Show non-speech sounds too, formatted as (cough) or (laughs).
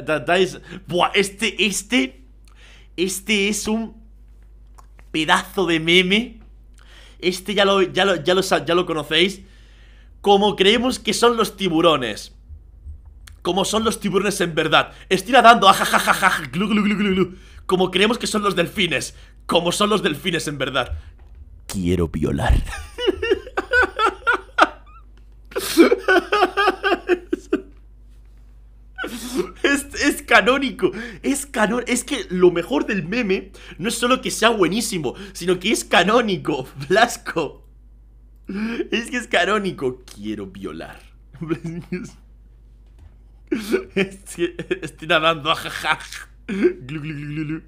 Da- Buah, este, este Este es un Pedazo de meme. Este ya lo, ya lo, ya lo, sa- ya lo conocéis. Como creemos que son los tiburones. Como son los tiburones en verdad. Estoy nadando, ajajajaja glu, glu, glu, glu. Como creemos que son los delfines. Como son los delfines en verdad. Quiero violar (laughs) Es, es canónico, es canón, es que lo mejor del meme no es solo que sea buenísimo, sino que es canónico, (laughs) Blasco. Es que es canónico, quiero violar. (laughs) Estoy, nadando, (laughs)